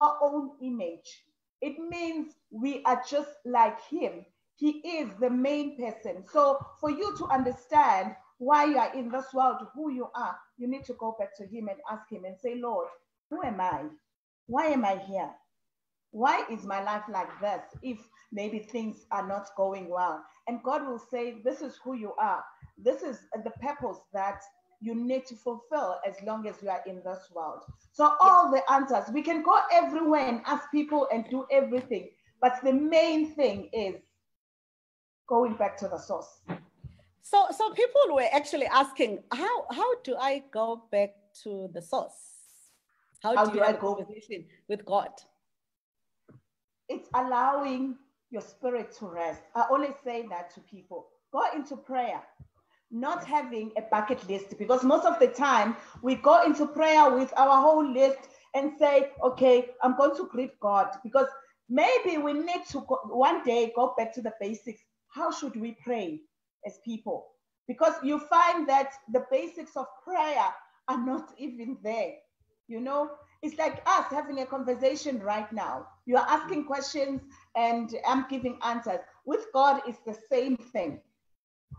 our own image. It means we are just like him. He is the main person. So for you to understand why you are in this world, who you are, you need to go back to him and ask him and say, Lord, who am I? Why am I here? Why is my life like this if maybe things are not going well? And God will say, This is who you are. This is the purpose that you need to fulfill as long as you are in this world. So, all the answers, we can go everywhere and ask people and do everything. But the main thing is going back to the source. So, so people were actually asking, how, how do I go back to the source? How, how do, do I go with God? It's allowing your spirit to rest. I always say that to people. Go into prayer, not having a bucket list, because most of the time we go into prayer with our whole list and say, okay, I'm going to greet God because maybe we need to go, one day go back to the basics. How should we pray as people? Because you find that the basics of prayer are not even there. You know, it's like us having a conversation right now. You are asking questions and I'm giving answers. With God, it's the same thing.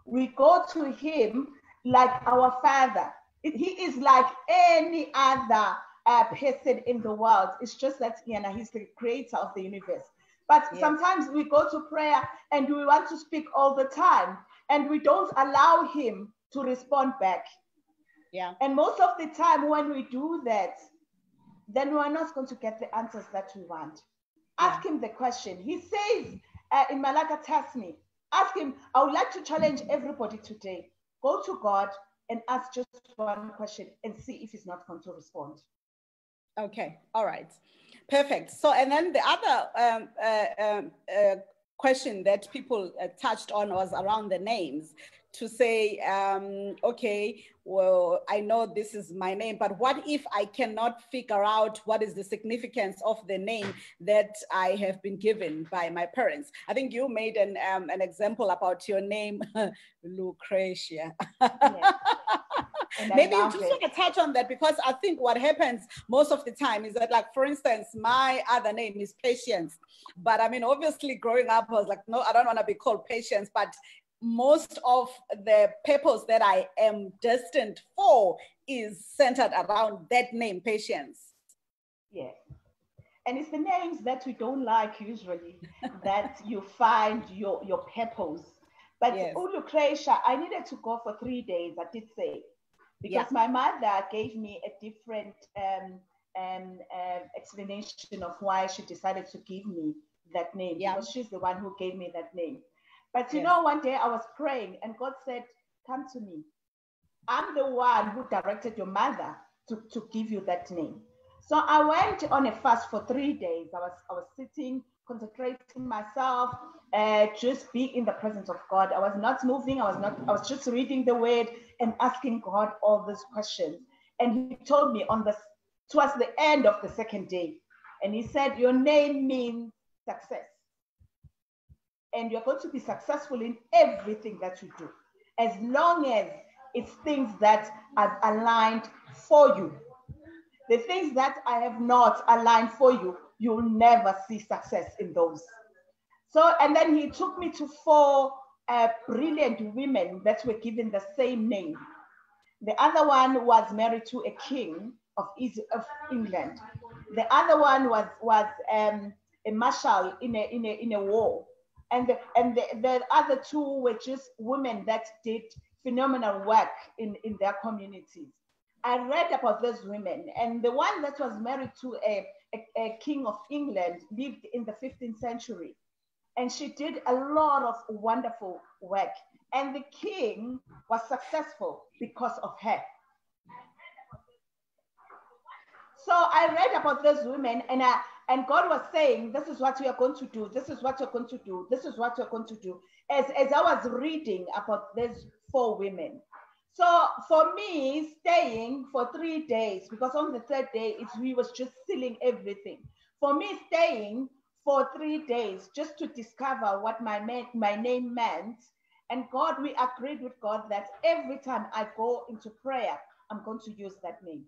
We go to Him like our Father. He is like any other uh, person in the world. It's just that you know, He's the creator of the universe. But yes. sometimes we go to prayer and we want to speak all the time and we don't allow Him to respond back. Yeah. And most of the time when we do that, then we are not going to get the answers that we want. Ask him the question. He says uh, in Malachi Tasmi, ask him, I would like to challenge everybody today. Go to God and ask just one question and see if he's not going to respond. Okay, all right. Perfect. So, and then the other um, uh, um, uh, question that people uh, touched on was around the names to say, um, okay, well, I know this is my name, but what if I cannot figure out what is the significance of the name that I have been given by my parents? I think you made an, um, an example about your name, Lucretia. Maybe you just want to touch on that because I think what happens most of the time is that, like, for instance, my other name is Patience. But I mean, obviously, growing up, I was like, no, I don't want to be called Patience. But most of the purpose that I am destined for is centered around that name, patience. Yeah. And it's the names that we don't like usually that you find your, your purpose. But yes. Lucretia, I needed to go for three days, I did say, because yeah. my mother gave me a different um, um, um, explanation of why she decided to give me that name, yeah. because she's the one who gave me that name. But you yes. know, one day I was praying and God said, Come to me. I'm the one who directed your mother to, to give you that name. So I went on a fast for three days. I was I was sitting, consecrating myself, uh, just being in the presence of God. I was not moving. I was not. I was just reading the Word and asking God all these questions. And He told me on the towards the end of the second day, and He said, "Your name means success." and you're going to be successful in everything that you do as long as it's things that are aligned for you. The things that I have not aligned for you, you'll never see success in those. So, and then he took me to four uh, brilliant women that were given the same name. The other one was married to a king of, of England. The other one was, was um, a marshal in a, in, a, in a war and the, and the, the other two were just women that did phenomenal work in, in their communities. I read about those women, and the one that was married to a, a, a, king of England lived in the 15th century, and she did a lot of wonderful work. And the king was successful because of her. So I read about those women, and I, and God was saying, This is what you are going to do. This is what you're going to do. This is what you're going to do. As, as I was reading about these four women. So for me, staying for three days, because on the third day, it, we was just sealing everything. For me, staying for three days just to discover what my, my name meant. And God, we agreed with God that every time I go into prayer, I'm going to use that name.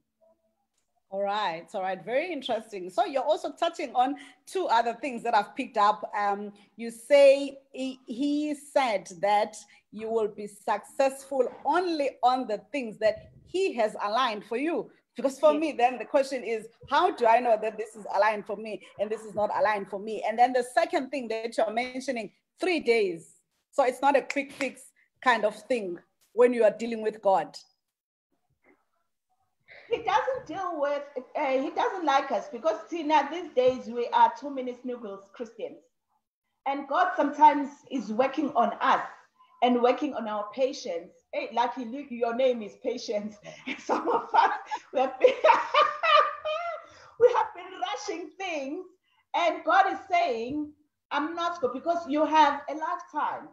All right, all right, very interesting. So you're also touching on two other things that I've picked up. Um, you say he, he said that you will be successful only on the things that he has aligned for you. Because for me, then the question is, how do I know that this is aligned for me and this is not aligned for me? And then the second thing that you're mentioning, three days. So it's not a quick fix kind of thing when you are dealing with God he doesn't deal with uh, he doesn't like us because see now these days we are too many snuggles christians. And god sometimes is working on us and working on our patience. Hey lucky your name is patience. Some of us we have been we have been rushing things. And god is saying i'm not good because you have a lifetime.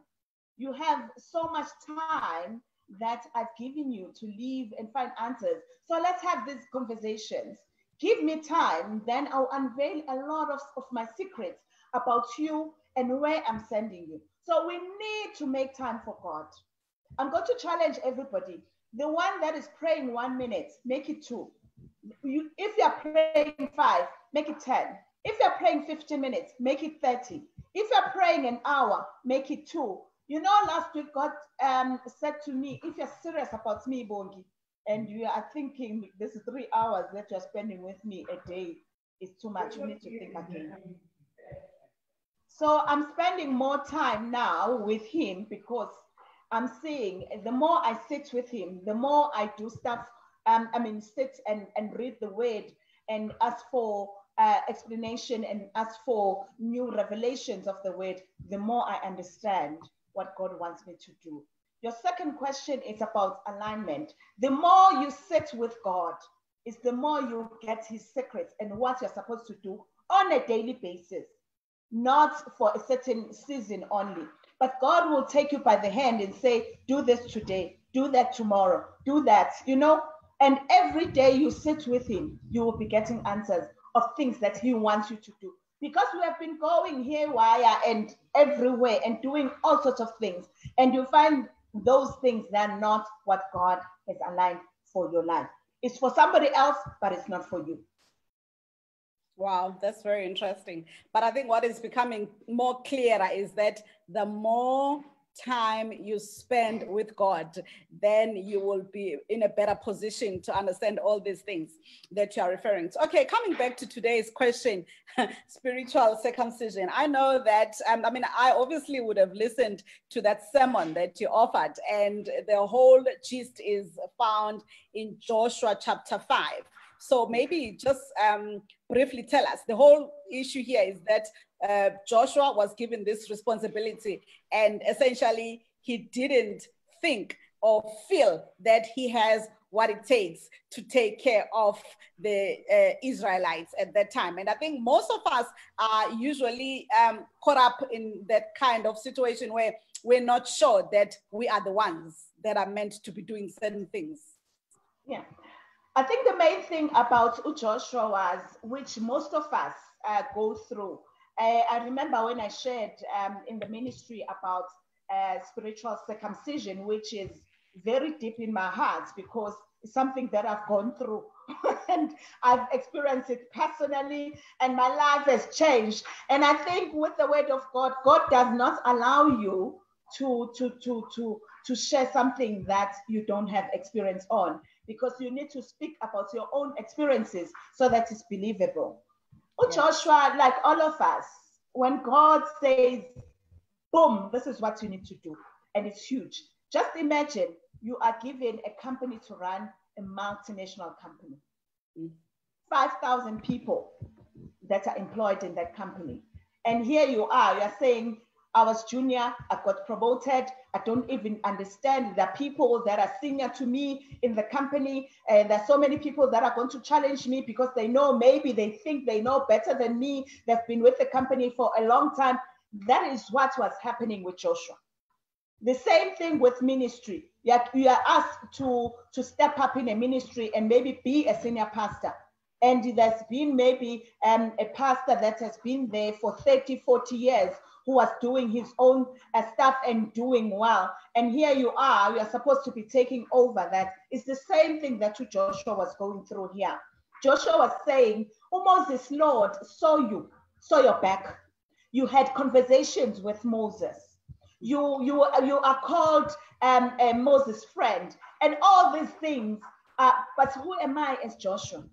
You have so much time that I've given you to leave and find answers. So let's have these conversations. Give me time, then I'll unveil a lot of, of my secrets about you and where I'm sending you. So we need to make time for God. I'm going to challenge everybody. The one that is praying one minute, make it two. You, if you're praying five, make it 10. If you're praying 15 minutes, make it 30. If you're praying an hour, make it two. You know, last week God um, said to me, if you're serious about me, Bongi, and you are thinking this is three hours that you're spending with me a day is too much, you need to think again. So I'm spending more time now with him because I'm seeing the more I sit with him, the more I do stuff. Um, I mean, sit and, and read the word and ask for uh, explanation and ask for new revelations of the word, the more I understand what God wants me to do. Your second question is about alignment. The more you sit with God, is the more you get his secrets and what you're supposed to do on a daily basis, not for a certain season only. But God will take you by the hand and say, Do this today, do that tomorrow, do that, you know. And every day you sit with Him, you will be getting answers of things that He wants you to do because we have been going haywire and everywhere and doing all sorts of things. And you find those things that are not what God has aligned for your life. It's for somebody else, but it's not for you. Wow, that's very interesting. But I think what is becoming more clearer is that the more time you spend with God, then you will be in a better position to understand all these things that you are referring to. Okay, coming back to today's question spiritual circumcision. I know that, um, I mean, I obviously would have listened to that sermon that you offered, and the whole gist is found in Joshua chapter 5. So maybe just um, briefly tell us the whole issue here is that uh, Joshua was given this responsibility, and essentially he didn't think or feel that he has what it takes to take care of the uh, Israelites at that time. And I think most of us are usually um, caught up in that kind of situation where we're not sure that we are the ones that are meant to be doing certain things. Yeah. I think the main thing about Joshua was, which most of us uh, go through, I, I remember when I shared um, in the ministry about uh, spiritual circumcision, which is very deep in my heart because it's something that I've gone through and I've experienced it personally, and my life has changed. And I think with the word of God, God does not allow you to to to to to share something that you don't have experience on because you need to speak about your own experiences so that it's believable. Oh, Joshua, like all of us, when God says, boom, this is what you need to do, and it's huge. Just imagine you are given a company to run a multinational company. Mm. 5,000 people that are employed in that company. And here you are, you're saying, I was junior, I got promoted. I don't even understand the people that are senior to me in the company. And there's so many people that are going to challenge me because they know maybe they think they know better than me. They've been with the company for a long time. That is what was happening with Joshua. The same thing with ministry. You are asked to, to step up in a ministry and maybe be a senior pastor. And there's been maybe um, a pastor that has been there for 30, 40 years who was doing his own uh, stuff and doing well. And here you are, you are supposed to be taking over that. It's the same thing that you Joshua was going through here. Joshua was saying, Oh Moses, Lord, saw you, saw your back. You had conversations with Moses. You, you, you are called um, Moses' friend, and all these things. Uh, but who am I as Joshua?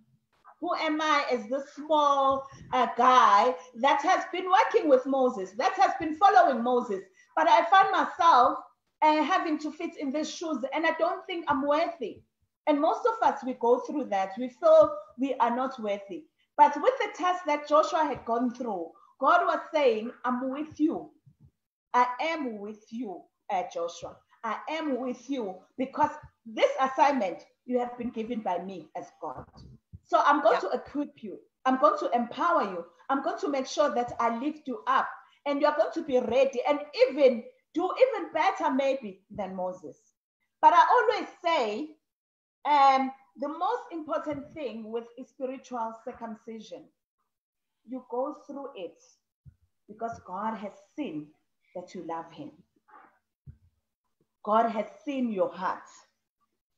Who am I as this small uh, guy that has been working with Moses, that has been following Moses? But I find myself uh, having to fit in these shoes, and I don't think I'm worthy. And most of us, we go through that. We feel we are not worthy. But with the test that Joshua had gone through, God was saying, I'm with you. I am with you, uh, Joshua. I am with you because this assignment you have been given by me as God. So I'm going yeah. to equip you. I'm going to empower you. I'm going to make sure that I lift you up and you're going to be ready and even do even better maybe than Moses. But I always say um, the most important thing with spiritual circumcision, you go through it because God has seen that you love Him. God has seen your heart.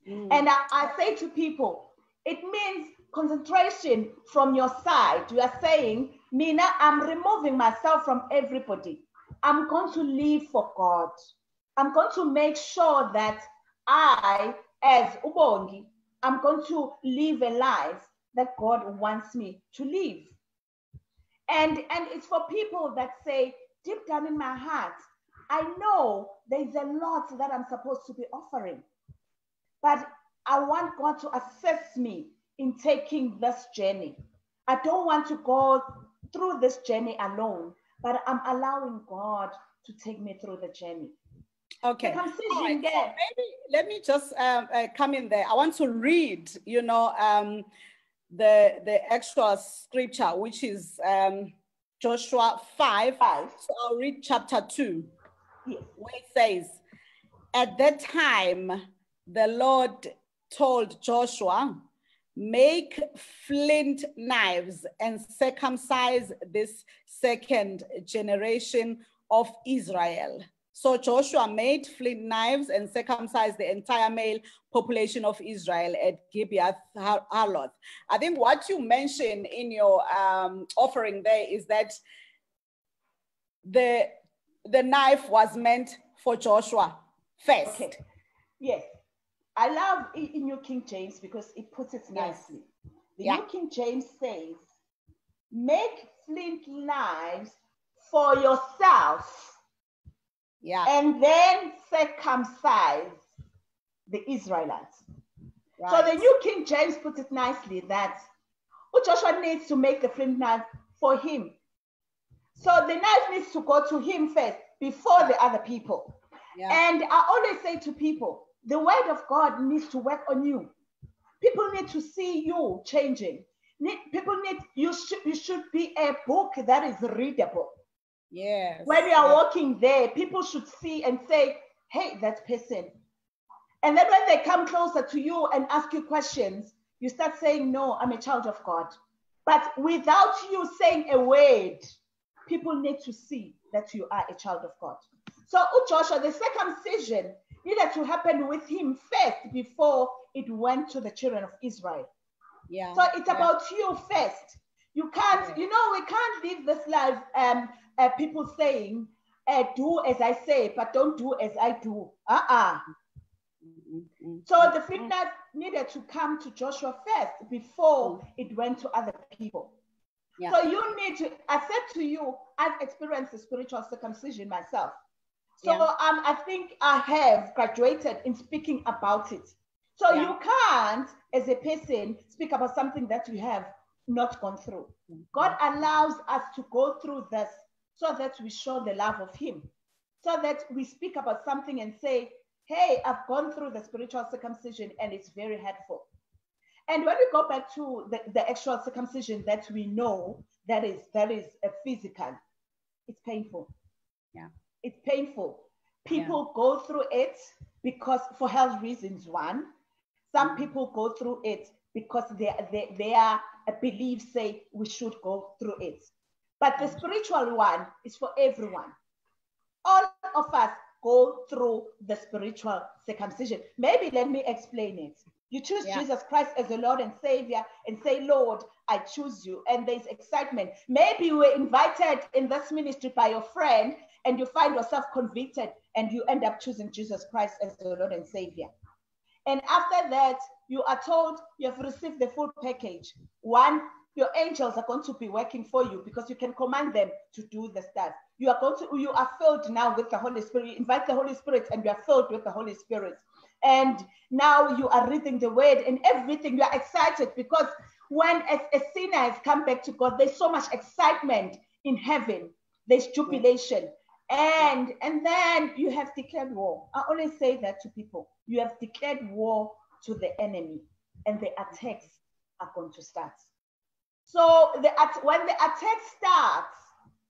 Mm. And I, I say to people, it means consecration from your side. You are saying, Mina, I'm removing myself from everybody. I'm going to live for God. I'm going to make sure that I, as Ubongi, I'm going to live a life that God wants me to live. And, and it's for people that say, deep down in my heart, I know there's a lot that I'm supposed to be offering. But I want God to assess me in taking this journey. I don't want to go through this journey alone, but I'm allowing God to take me through the journey. Okay. Right. So maybe let me just um, uh, come in there. I want to read, you know, um, the the actual scripture, which is um, Joshua 5. 5. So I'll read chapter 2, yes. where it says, At that time, the Lord told Joshua, Make flint knives and circumcise this second generation of Israel. So Joshua made flint knives and circumcised the entire male population of Israel at Gibeath Harloth. I think what you mentioned in your um, offering there is that the, the knife was meant for Joshua first. Okay. Yes. I love in New King James because it puts it nicely. Yes. The yeah. New King James says, make flint knives for yourself yeah. And then circumcise the Israelites. Right. So the New King James puts it nicely that Joshua needs to make the flint knife for him. So the knife needs to go to him first before the other people. Yeah. And I always say to people, the word of God needs to work on you. People need to see you changing. Need, people need you should you should be a book that is readable. Yes. When you are walking there, people should see and say, hey, that person. And then when they come closer to you and ask you questions, you start saying, no, I'm a child of God. But without you saying a word, people need to see that you are a child of God. So, Joshua, the circumcision needed to happen with him first before it went to the children of Israel. Yeah. So it's yeah. about you first. You can't, yeah. you know, we can't live this life um, uh, people saying, uh, do as I say, but don't do as I do. Uh-uh. So the fitness needed to come to Joshua first before it went to other people. Yeah. So you need to, I said to you, I've experienced the spiritual circumcision myself. So yeah. um, I think I have graduated in speaking about it. So yeah. you can't, as a person, speak about something that you have not gone through. Mm-hmm. God allows us to go through this so that we show the love of Him, so that we speak about something and say, Hey, I've gone through the spiritual circumcision and it's very helpful. And when we go back to the, the actual circumcision that we know that is that is a physical, it's painful. Yeah. It's painful. People yeah. go through it because for health reasons, one. Some mm-hmm. people go through it because they, they, their beliefs say we should go through it. But the spiritual one is for everyone. All of us go through the spiritual circumcision. Maybe let me explain it. You choose yeah. Jesus Christ as the Lord and Savior and say, Lord, I choose you. And there's excitement. Maybe you were invited in this ministry by your friend and you find yourself convicted and you end up choosing Jesus Christ as the Lord and Savior. And after that, you are told you have received the full package. One, your angels are going to be working for you because you can command them to do the stuff. You are going to, you are filled now with the Holy Spirit. You invite the Holy Spirit and you are filled with the Holy Spirit. And now you are reading the word and everything. You are excited because when a, a sinner has come back to God, there's so much excitement in heaven. There's jubilation. And and then you have declared war. I always say that to people. You have declared war to the enemy, and the attacks are going to start. So the when the attack starts,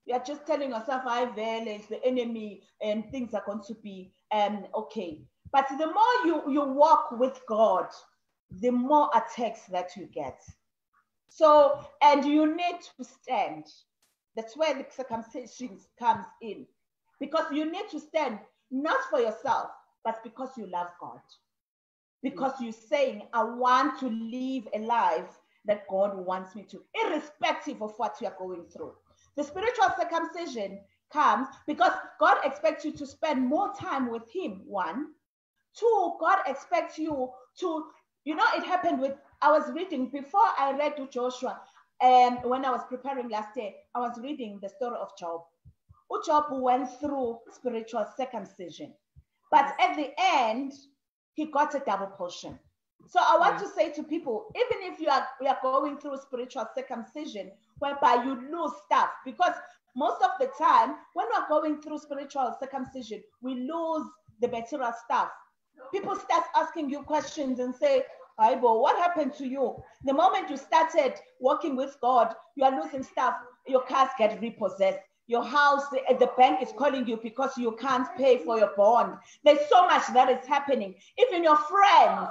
you are just telling yourself, I it's the enemy, and things are going to be um, okay. But the more you, you walk with God, the more attacks that you get. So, and you need to stand. That's where the circumcision comes in. Because you need to stand not for yourself, but because you love God. Because you're saying, I want to live a life that God wants me to, irrespective of what you are going through. The spiritual circumcision comes because God expects you to spend more time with Him, one. Two, God expects you to, you know, it happened with, I was reading before I read to Joshua, and when I was preparing last year, I was reading the story of Job. Job went through spiritual circumcision, but at the end, he got a double portion. So I want yeah. to say to people, even if you are, you are going through spiritual circumcision, whereby you lose stuff, because most of the time, when we're going through spiritual circumcision, we lose the material stuff. People start asking you questions and say, Bible, what happened to you? The moment you started working with God, you are losing stuff. Your cars get repossessed. Your house, the, the bank is calling you because you can't pay for your bond. There's so much that is happening. Even your friends,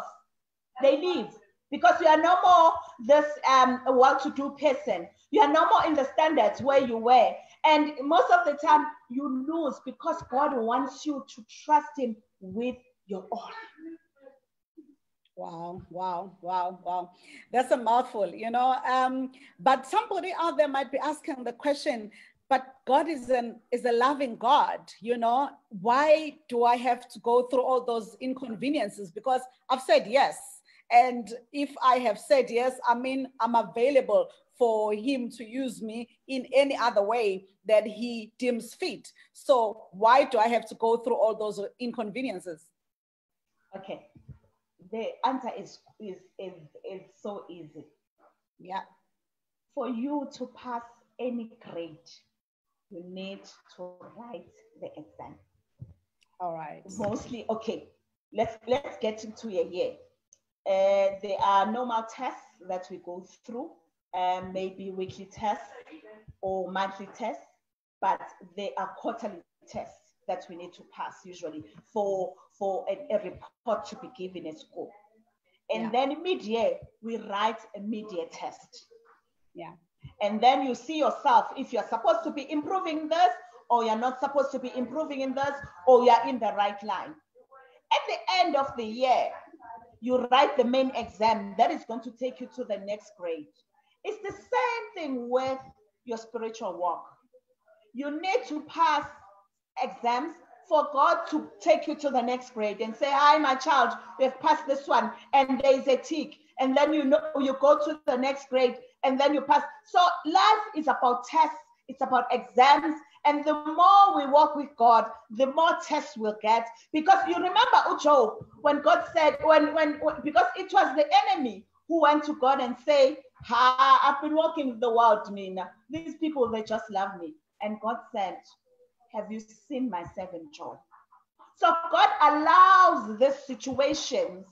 they leave because you are no more this um, well-to-do person. You are no more in the standards where you were. And most of the time you lose because God wants you to trust him with your all. Wow, wow, wow, wow. That's a mouthful, you know. Um, but somebody out there might be asking the question, but God is an is a loving God, you know. Why do I have to go through all those inconveniences? Because I've said yes and if I have said yes, I mean, I'm available for him to use me in any other way that he deems fit. So why do I have to go through all those inconveniences? Okay. The answer is, is, is, is so easy. Yeah. For you to pass any grade, you need to write the exam. All right. Mostly, okay. Let's let's get into a year. Uh, there are normal tests that we go through, um, maybe weekly tests or monthly tests, but there are quarterly tests that we need to pass usually for, for a, a report to be given at school. And yeah. then mid-year, we write a mid-year test. Yeah. And then you see yourself if you're supposed to be improving this or you're not supposed to be improving in this or you're in the right line. At the end of the year, you write the main exam that is going to take you to the next grade. It's the same thing with your spiritual walk. You need to pass exams for God to take you to the next grade and say, Hi, my child, you've passed this one, and there is a tick. And then you know you go to the next grade and then you pass. So life is about tests, it's about exams, and the more we walk with God, the more tests we'll get. Because you remember Ujo, when God said, when, when, when, because it was the enemy who went to God and say, ha, I've been walking with the world, Mina. These people, they just love me. And God said, have you seen my servant Job? So God allows these situations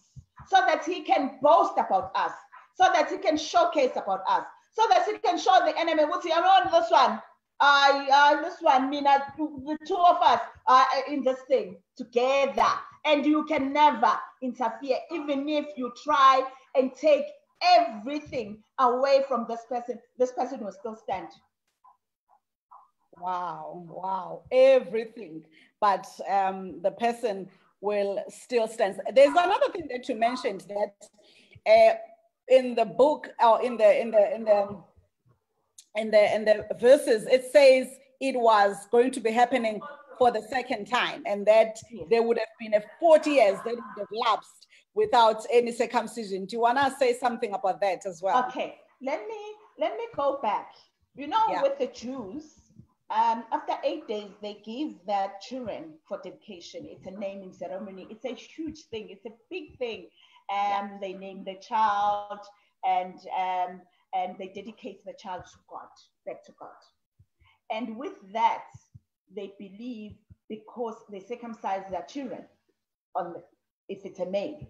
so that he can boast about us, so that he can showcase about us, so that he can show the enemy, what's he on this one? I, uh, this one, Mina, the two of us are in this thing together, and you can never interfere, even if you try and take everything away from this person. This person will still stand. Wow, wow, everything, but um, the person will still stand. There's another thing that you mentioned that uh, in the book or in the in the in the in the in the verses, it says it was going to be happening for the second time, and that there would have been a 40 years that would have lapsed without any circumcision. Do you want to say something about that as well? Okay, let me let me go back. You know, yeah. with the Jews, um, after eight days, they give their children for dedication. It's a naming ceremony. It's a huge thing. It's a big thing. Um. They name the child, and um, and they dedicate the child to God, back to God. And with that, they believe because they circumcise their children on the, if it's a male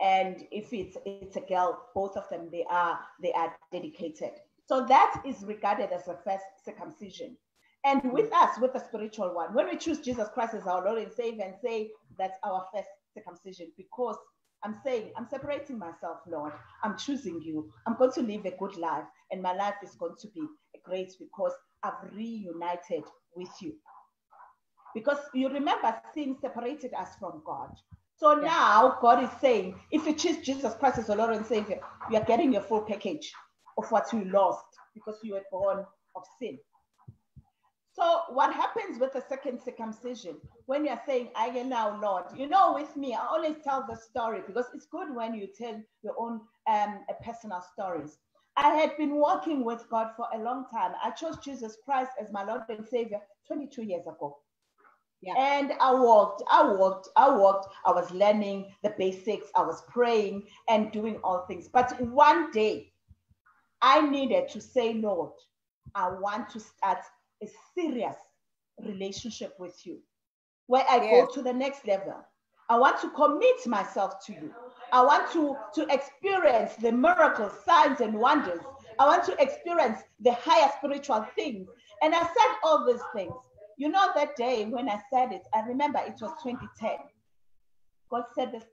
and if it's it's a girl both of them they are they are dedicated so that is regarded as a first circumcision and with us with the spiritual one when we choose jesus christ as our lord and savior and say that's our first circumcision because i'm saying i'm separating myself lord i'm choosing you i'm going to live a good life and my life is going to be great because i've reunited with you because you remember sin separated us from God. So yeah. now God is saying, if you choose Jesus Christ as your Lord and Savior, you are getting your full package of what you lost because you were born of sin. So what happens with the second circumcision when you're saying, I am now Lord? You know, with me, I always tell the story because it's good when you tell your own um, personal stories. I had been walking with God for a long time. I chose Jesus Christ as my Lord and Savior 22 years ago. Yeah. And I walked, I walked, I walked. I was learning the basics. I was praying and doing all things. But one day, I needed to say, Lord, I want to start a serious relationship with you where I yes. go to the next level. I want to commit myself to you. I want to, to experience the miracles, signs, and wonders. I want to experience the higher spiritual things. And I said all these things. You know, that day when I said it, I remember it was 2010. God said this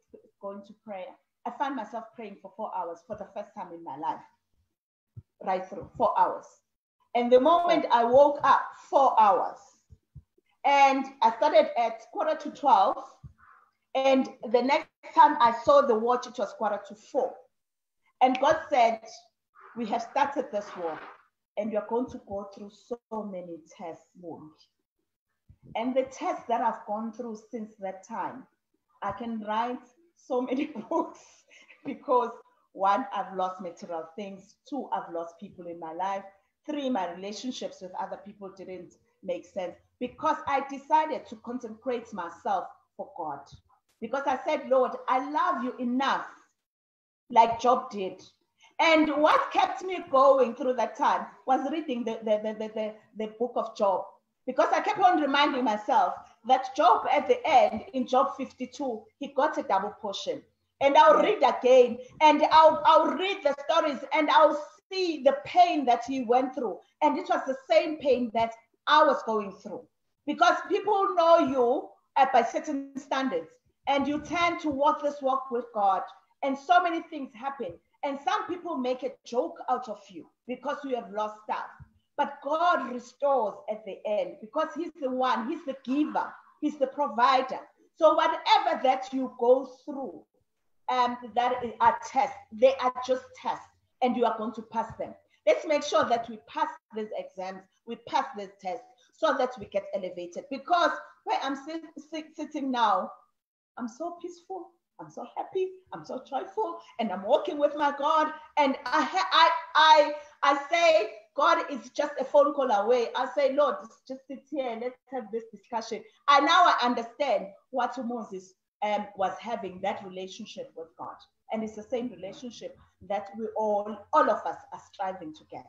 going to prayer. I found myself praying for four hours for the first time in my life, right through four hours. And the moment I woke up, four hours. And I started at quarter to 12. And the next time I saw the watch, it was quarter to four. And God said, We have started this war, and you're going to go through so many tests, Moon. And the tests that I've gone through since that time, I can write so many books because one, I've lost material things. Two, I've lost people in my life. Three, my relationships with other people didn't make sense because I decided to consecrate myself for God. Because I said, Lord, I love you enough, like Job did. And what kept me going through that time was reading the, the, the, the, the, the book of Job because I kept on reminding myself that Job at the end in Job 52, he got a double portion. And I'll read again and I'll, I'll read the stories and I'll see the pain that he went through. And it was the same pain that I was going through. Because people know you by certain standards and you tend to walk this walk with God. And so many things happen. And some people make a joke out of you because you have lost stuff. But God restores at the end because He's the one, He's the giver, He's the provider. So whatever that you go through, um, that are tests, they are just tests, and you are going to pass them. Let's make sure that we pass these exams, we pass these tests, so that we get elevated. Because where I'm sit, sit, sitting now, I'm so peaceful. I'm so happy. I'm so joyful, and I'm walking with my God. And I, I, I, I say God is just a phone call away. I say, Lord, just sit here. and Let's have this discussion. And now I understand what Moses um, was having that relationship with God. And it's the same relationship that we all, all of us are striving to get.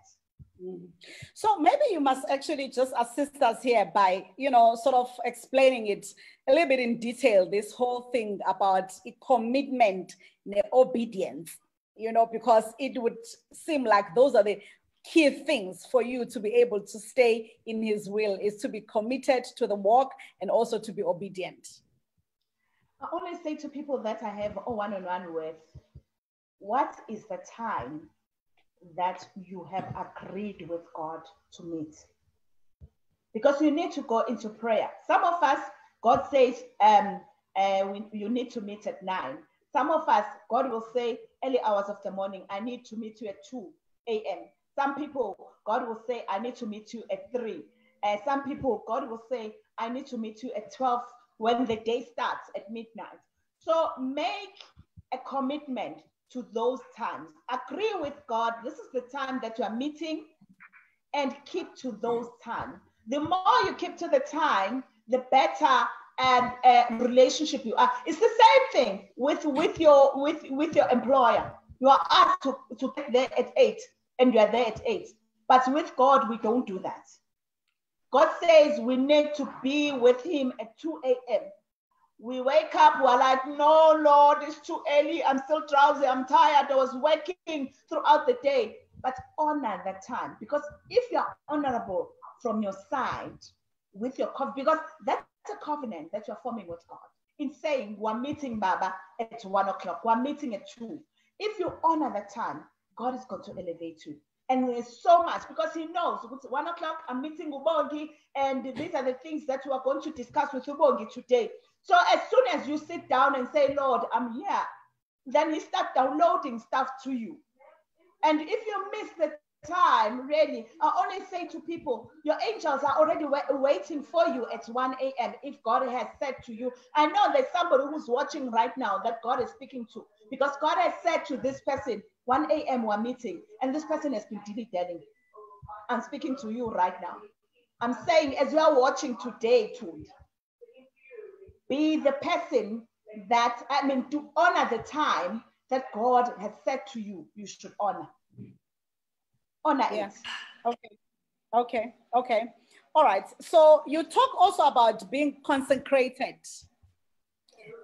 Mm. So maybe you must actually just assist us here by, you know, sort of explaining it a little bit in detail, this whole thing about commitment and obedience, you know, because it would seem like those are the key things for you to be able to stay in his will is to be committed to the walk and also to be obedient. I always say to people that I have a one-on-one with, what is the time that you have agreed with God to meet? Because you need to go into prayer. Some of us, God says, um, uh, we, you need to meet at nine. Some of us, God will say, early hours of the morning, I need to meet you at 2 a.m. Some people, God will say, I need to meet you at 3. Uh, some people, God will say, I need to meet you at 12 when the day starts at midnight. So make a commitment to those times. Agree with God. This is the time that you are meeting and keep to those times. The more you keep to the time, the better and uh, relationship you are. It's the same thing with, with your with, with your employer. You are asked to, to get there at eight and you are there at eight. But with God, we don't do that. God says we need to be with Him at 2 a.m. We wake up, we're like, no, Lord, it's too early. I'm still drowsy. I'm tired. I was working throughout the day. But honor that time because if you're honorable from your side with your covenant, because that's a covenant that you're forming with God in saying, we're meeting Baba at one o'clock, we're meeting at two. If you honor that time, God is going to elevate you. And there's so much because he knows one o'clock, I'm meeting Ubongi, and these are the things that we are going to discuss with Ubongi today. So as soon as you sit down and say, Lord, I'm here, then he starts downloading stuff to you. And if you miss the time, really, I only say to people, your angels are already waiting for you at 1 a.m. If God has said to you, I know there's somebody who's watching right now that God is speaking to because God has said to this person, 1 a.m. we're meeting, and this person has been dilly dallying. I'm speaking to you right now. I'm saying, as you are watching today, too, be the person that, I mean, to honor the time that God has said to you, you should honor. Honor yes. it. Okay. Okay. Okay. All right. So you talk also about being consecrated.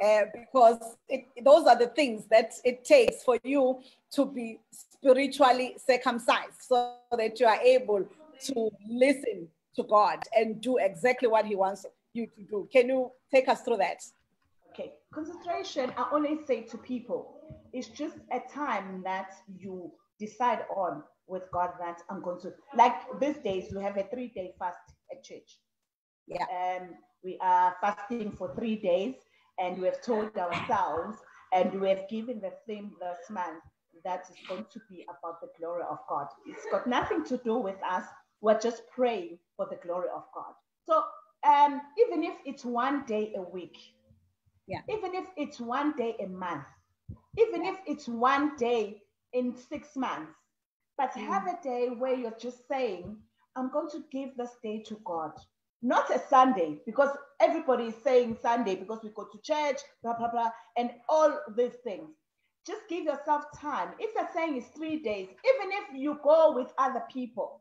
Uh, because it, those are the things that it takes for you to be spiritually circumcised so that you are able to listen to God and do exactly what He wants you to do. Can you take us through that? Okay, consecration, I only say to people, it's just a time that you decide on with God that I'm going to, like these days, we have a three day fast at church. Yeah. Um, we are fasting for three days and we have told ourselves and we have given the theme this month that is going to be about the glory of God. It's got nothing to do with us. We're just praying for the glory of God. So um, even if it's one day a week, yeah. even if it's one day a month, even if it's one day in six months, but mm. have a day where you're just saying, I'm going to give this day to God. Not a Sunday, because everybody is saying Sunday because we go to church, blah, blah, blah, and all these things. Just give yourself time. If you're saying it's three days, even if you go with other people,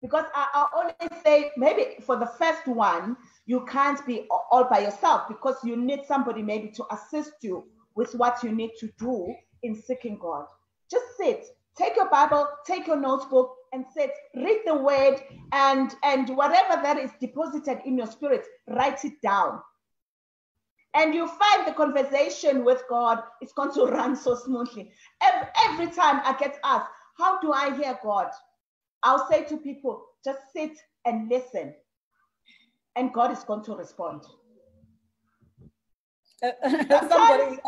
because I, I always say maybe for the first one, you can't be all by yourself because you need somebody maybe to assist you with what you need to do in seeking God. Just sit, take your Bible, take your notebook, and sit, read the word, and and whatever that is deposited in your spirit, write it down. And you find the conversation with God is going to run so smoothly. Every, every time I get asked, How do I hear God? I'll say to people, just sit and listen, and God is going to respond. Uh, somebody,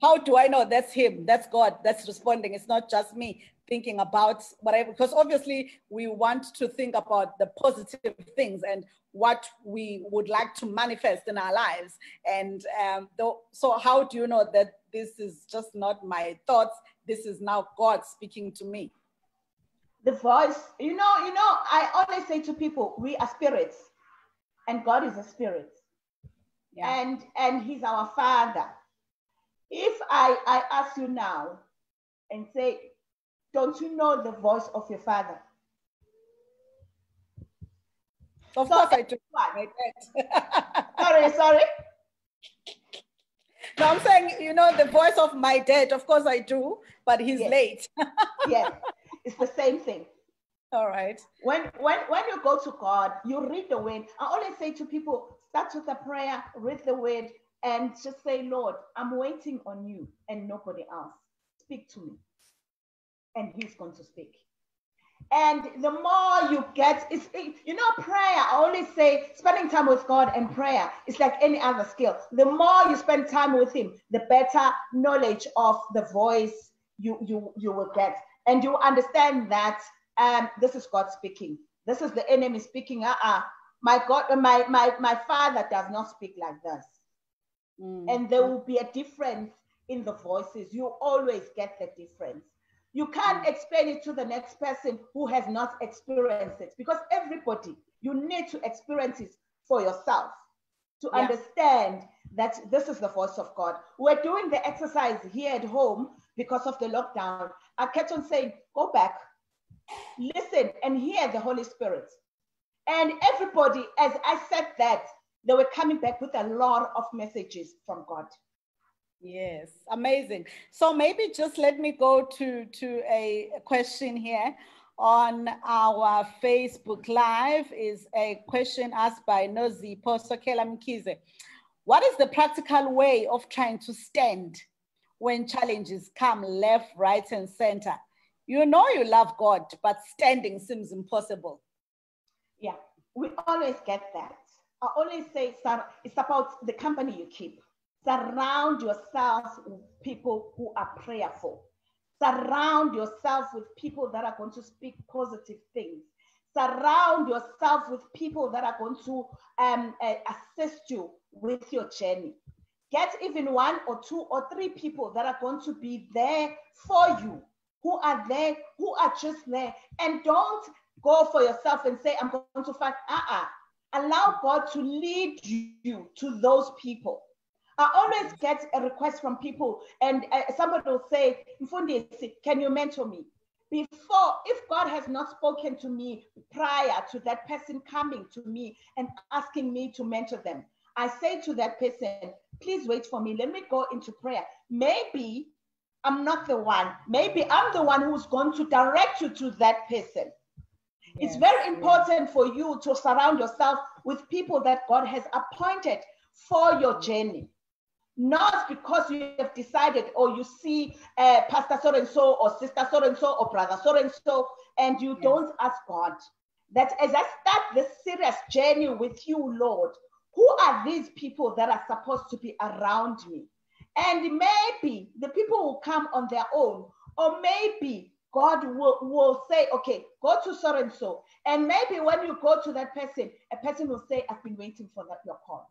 how do I know that's Him? That's God. That's responding. It's not just me thinking about whatever, because obviously we want to think about the positive things and what we would like to manifest in our lives. And um, though, so, how do you know that this is just not my thoughts? This is now God speaking to me the voice you know you know i always say to people we are spirits and god is a spirit yeah. and and he's our father if i i ask you now and say don't you know the voice of your father of so course i do sorry sorry no, I'm saying, you know, the voice of my dad, of course I do, but he's yes. late. yes. It's the same thing. All right. When when when you go to God, you read the word. I always say to people, start with a prayer, read the word, and just say, Lord, I'm waiting on you and nobody else. Speak to me. And he's going to speak. And the more you get, it's you know, prayer. I always say spending time with God and prayer is like any other skill. The more you spend time with Him, the better knowledge of the voice you you you will get, and you understand that um, this is God speaking. This is the enemy speaking. Uh-uh. My God, my my my Father does not speak like this, mm. and there will be a difference in the voices. You always get the difference. You can't mm. explain it to the next person who has not experienced it because everybody, you need to experience it for yourself to yeah. understand that this is the voice of God. We're doing the exercise here at home because of the lockdown. I kept on saying, go back, listen, and hear the Holy Spirit. And everybody, as I said that, they were coming back with a lot of messages from God. Yes, amazing. So maybe just let me go to, to a question here on our Facebook Live is a question asked by Nozi Posokela Mkize. What is the practical way of trying to stand when challenges come left, right, and center? You know you love God, but standing seems impossible. Yeah, we always get that. I always say it's about the company you keep. Surround yourself with people who are prayerful. Surround yourself with people that are going to speak positive things. Surround yourself with people that are going to um, uh, assist you with your journey. Get even one or two or three people that are going to be there for you, who are there, who are just there. And don't go for yourself and say, I'm going to fight. Uh-uh. Allow God to lead you to those people. I always get a request from people, and uh, somebody will say, can you mentor me? Before, if God has not spoken to me prior to that person coming to me and asking me to mentor them, I say to that person, please wait for me. Let me go into prayer. Maybe I'm not the one. Maybe I'm the one who's going to direct you to that person. Yes, it's very important for you to surround yourself with people that God has appointed for your journey. Not because you have decided or you see uh, pastor so and so or sister so and so or brother so and so and you yes. don't ask god. That as i start this serious journey with you lord who are these people that are supposed to be around me? And maybe the people will come on their own or maybe god will, will say okay go to so and so and maybe when you go to that person a person will say i've been waiting for that your call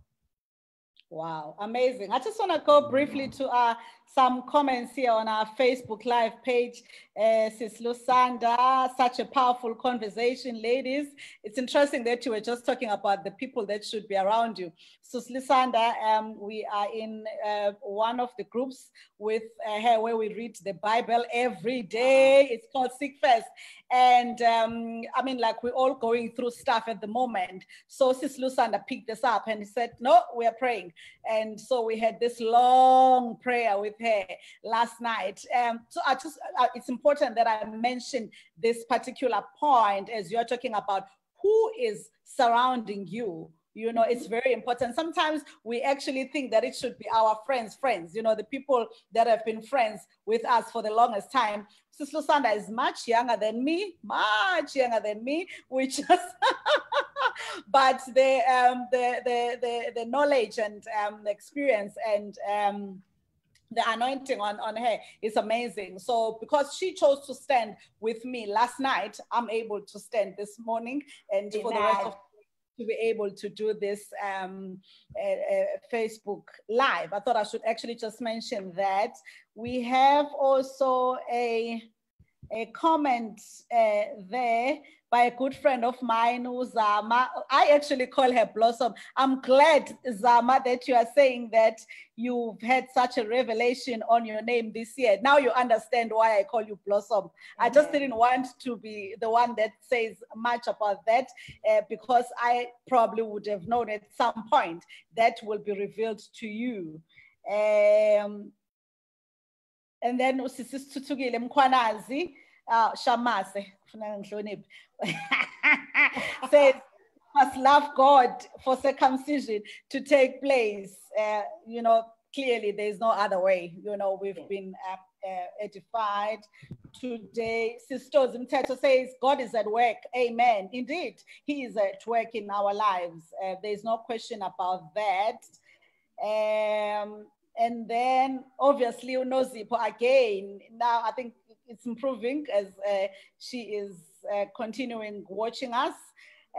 Wow, amazing. I just want to go briefly to uh, some comments here on our Facebook Live page. Uh, Sis Lusanda, such a powerful conversation, ladies. It's interesting that you were just talking about the people that should be around you. Sis Lusanda, um, we are in uh, one of the groups with uh, her where we read the Bible every day. It's called Seek First. And um, I mean, like we're all going through stuff at the moment. So Sis Lusanda picked this up and said, No, we are praying. And so we had this long prayer with her last night. Um, so I just, uh, it's important that I mention this particular point as you're talking about who is surrounding you. You know it's very important. Sometimes we actually think that it should be our friends friends you know the people that have been friends with us for the longest time. Sis lusanda is much younger than me much younger than me. Which is but the um the the the, the knowledge and um experience and um the anointing on, on her is amazing. So because she chose to stand with me last night, I'm able to stand this morning and Amen. for the rest of to be able to do this um, uh, uh, Facebook Live. I thought I should actually just mention that. We have also a, a comment uh, there by a good friend of mine, who's Zama. I actually call her Blossom. I'm glad, Zama, that you are saying that you've had such a revelation on your name this year. Now you understand why I call you Blossom. I just didn't want to be the one that says much about that uh, because I probably would have known at some point that will be revealed to you. Um, and then usisisithuthukile mkhwanazi uh, shamase says must love God for circumcision to take place. Uh, you know, clearly there's no other way. You know, we've been uh, uh, edified today. Sister Zimteto says, God is at work. Amen. Indeed, He is at work in our lives. Uh, there's no question about that. Um, and then obviously Unozipho again. Now I think it's improving as uh, she is uh, continuing watching us.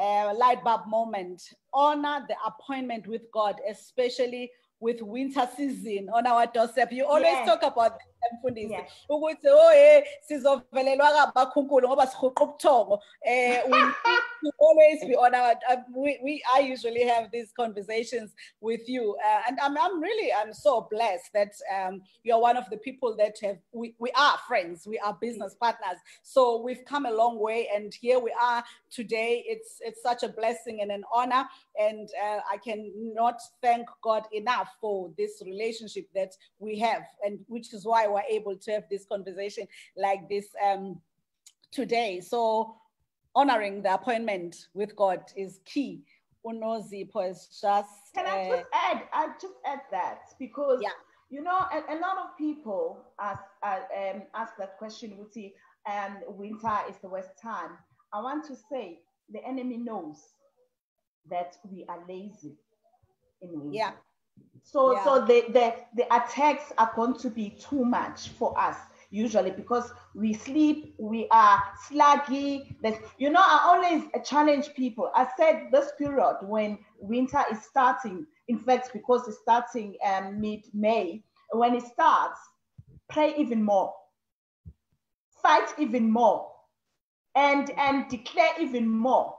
Uh, light bulb moment. Honor the appointment with God, especially with winter season on our doorstep. You always yes. talk about mfundisi ukuthi oh hey sizovelelwa ngabakhunkulu ngoba sihuqa ubuthongo. Eh we always be on our uh, we, we I usually have these conversations with you uh, and I'm, I'm really I'm so blessed that um, you're one of the people that have we, we are friends we are business partners. So we've come a long way and here we are today. It's it's such a blessing and an honor and uh, I cannot thank God enough for this relationship that we have and which is why we're able to have this conversation like this um, today. So honoring the appointment with God is key. Unozipho is just. Can I just uh, add? I just add that because yeah. you know a, a lot of people ask uh, um, ask that question. See, um, winter is the worst time. I want to say the enemy knows that we are lazy in. Yeah. So, yeah. so the, the, the attacks are going to be too much for us usually because we sleep, we are sluggy. There's, you know, I always challenge people. I said this period when winter is starting, in fact, because it's starting um, mid-May, when it starts, pray even more, fight even more, and and declare even more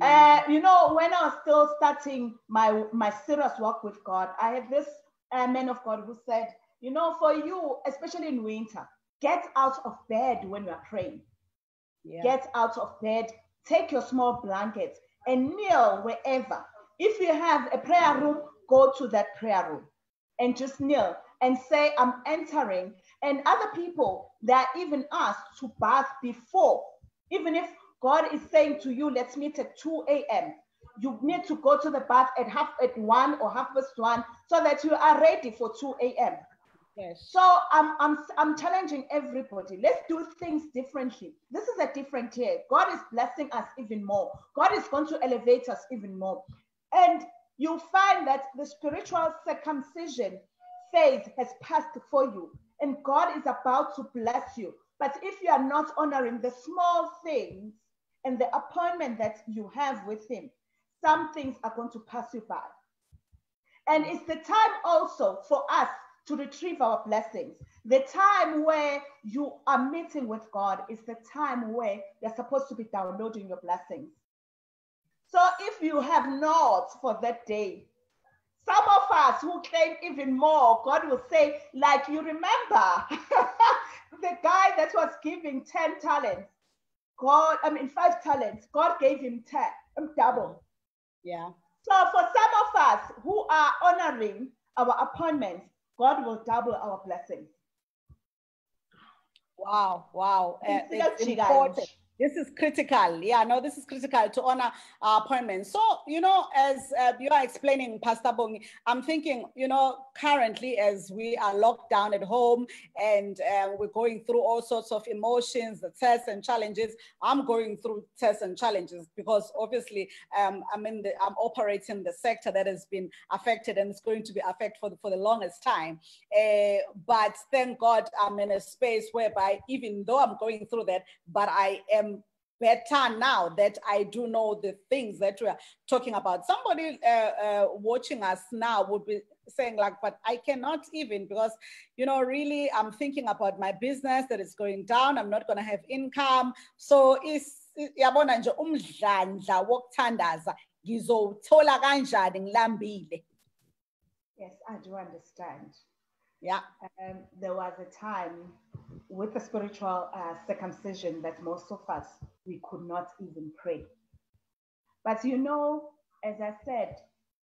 uh, you know, when I was still starting my my serious work with God, I had this uh, man of God who said, you know, for you, especially in winter, get out of bed when you are praying. Yeah. Get out of bed, take your small blanket and kneel wherever. If you have a prayer room, go to that prayer room and just kneel and say, I'm entering. And other people, that even asked to bath before, even if God is saying to you, let's meet at 2 a.m. You need to go to the bath at half at one or half past one so that you are ready for 2 a.m. Yes. So I'm, I'm, I'm challenging everybody. Let's do things differently. This is a different year. God is blessing us even more. God is going to elevate us even more. And you'll find that the spiritual circumcision phase has passed for you. And God is about to bless you. But if you are not honoring the small things, and the appointment that you have with Him, some things are going to pass you by. And it's the time also for us to retrieve our blessings. The time where you are meeting with God is the time where you're supposed to be downloading your blessings. So if you have not for that day, some of us who claim even more, God will say, like you remember the guy that was giving 10 talents God, I mean, five talents. God gave him 10, um, double. Yeah. So for some of us who are honoring our appointments, God will double our blessings. Wow, wow. Uh, it's important this is critical. Yeah, no, this is critical to honor our appointments. So, you know, as uh, you are explaining, Pastor Bongi, I'm thinking, you know, currently as we are locked down at home and uh, we're going through all sorts of emotions, the tests and challenges. I'm going through tests and challenges because obviously um, I'm in the, I'm operating the sector that has been affected and it's going to be affected for the, for the longest time. Uh, but thank God I'm in a space whereby even though I'm going through that, but I am better now that I do know the things that we are talking about. Somebody uh, uh, watching us now would be saying like, but I cannot even because, you know, really I'm thinking about my business that is going down. I'm not going to have income. So is yabona nje umdlandla wokuthandaza ngizowuthola kanjani ngilambile. Yes, I do understand. Yeah. Um, there was a time with the spiritual uh, circumcision that most of us, we could not even pray. But you know, as I said,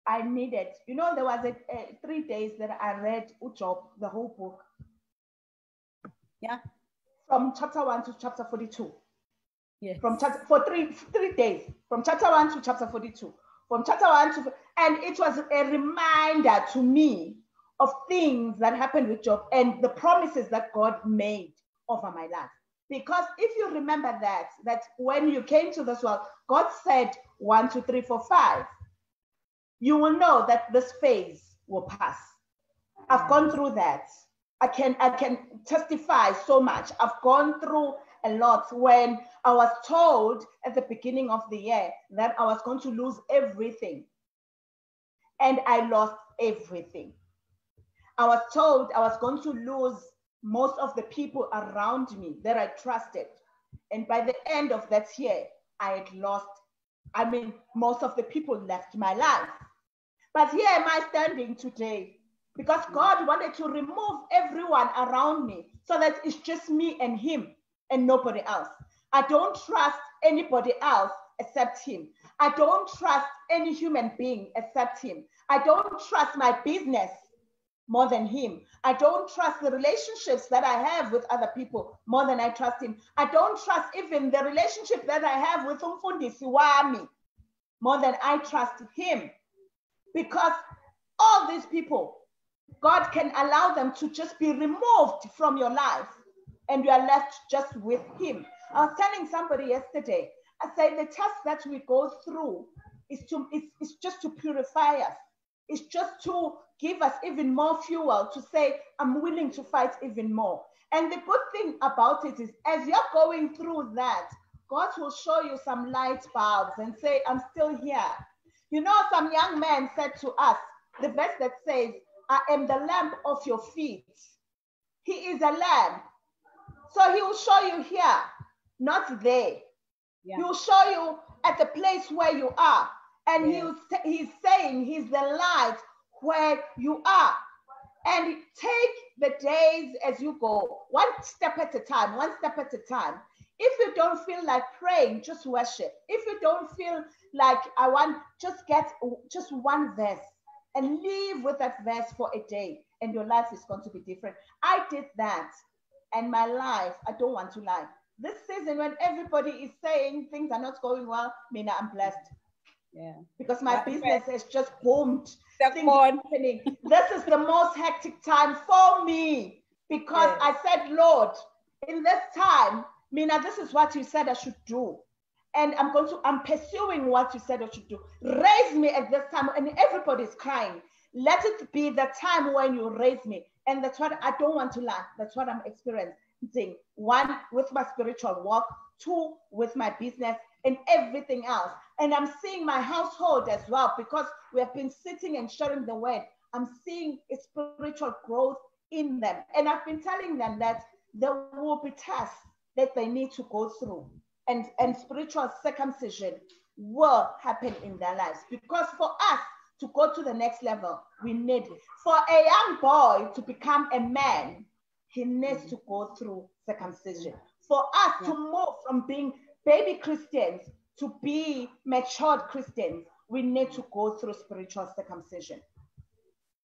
I needed, you know, there was a, a three days that I read Job, the whole book. Yeah. From chapter one to chapter 42. Yes. From chapter for three three days, from chapter one to chapter 42. From chapter one to and it was a reminder to me of things that happened with Job and the promises that God made over my life. Because if you remember that, that when you came to this world, God said one, two, three, four, five, you will know that this phase will pass. I've gone mm. through that. I can I can testify so much. I've gone through a lot when I was told at the beginning of the year that I was going to lose everything. And I lost everything. I was told I was going to lose most of the people around me that I trusted. And by the end of that year, I had lost, I mean, most of the people left my life. But here am I standing today because God wanted to remove everyone around me so that it's just me and Him and nobody else. I don't trust anybody else except Him. I don't trust any human being except Him. I don't trust my business more than him. I don't trust the relationships that I have with other people more than I trust him. I don't trust even the relationship that I have with Umfundisi Wami more than I trust him. Because all these people, God can allow them to just be removed from your life and you are left just with him. I was telling somebody yesterday, I said the test that we go through is to it's, it's just to purify us. It's just to give us even more fuel to say, I'm willing to fight even more. And the good thing about it is, as you're going through that, God will show you some light bulbs and say, I'm still here. You know, some young man said to us, the verse that says, I am the lamp of your feet. He is a lamp. So he will show you here, not there. Yeah. He will show you at the place where you are. And yeah. he he's saying he's the light where you are and take the days as you go, one step at a time, one step at a time. If you don't feel like praying, just worship. If you don't feel like I want, just get just one verse and live with that verse for a day, and your life is going to be different. I did that, and my life, I don't want to lie. This season, when everybody is saying things are not going well, Mina, I'm blessed. Yeah. Because my business has just boomed. happening. this is the most hectic time for me because I said, Lord, in this time, Mina, this is what you said I should do. And I'm going to, I'm pursuing what you said I should do. Raise me at this time, and everybody's crying. Let it be the time when you raise me. And that's what I don't want to lie. That's what I'm experiencing. One, with my spiritual walk, two, with my business, and everything else. And I'm seeing my household as well because we have been sitting and sharing the word. I'm seeing a spiritual growth in them. And I've been telling them that there will be tests that they need to go through. And, and spiritual circumcision will happen in their lives. Because for us to go to the next level, we need it. For a young boy to become a man, he needs to go through circumcision. For us yeah. to move from being baby Christians to be matured Christians, we need to go through spiritual circumcision.